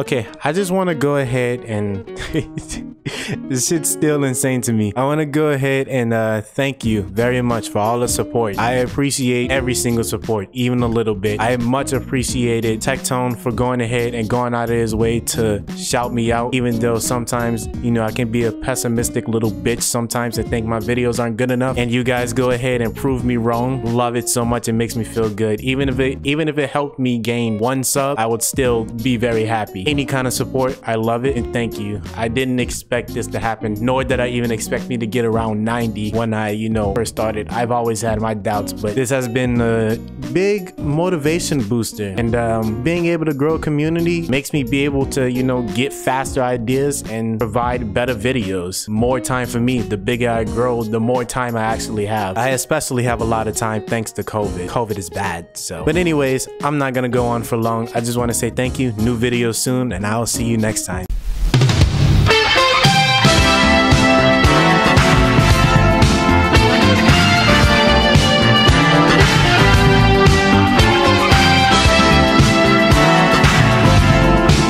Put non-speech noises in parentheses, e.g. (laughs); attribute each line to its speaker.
Speaker 1: Okay, I just want to go ahead and (laughs) this shit's still insane to me. I want to go ahead and uh, thank you very much for all the support. I appreciate every single support, even a little bit. I much appreciated Tectone for going ahead and going out of his way to shout me out, even though sometimes, you know, I can be a pessimistic little bitch sometimes and think my videos aren't good enough. And you guys go ahead and prove me wrong. Love it so much. It makes me feel good. Even if it, even if it helped me gain one sub, I would still be very happy. Any kind of support, I love it and thank you. I didn't expect this to happen, nor did I even expect me to get around 90 when I, you know, first started. I've always had my doubts, but this has been big motivation booster. And um, being able to grow a community makes me be able to, you know, get faster ideas and provide better videos. More time for me. The bigger I grow, the more time I actually have. I especially have a lot of time thanks to COVID. COVID is bad, so. But anyways, I'm not gonna go on for long. I just wanna say thank you. New video soon, and I'll see you next time.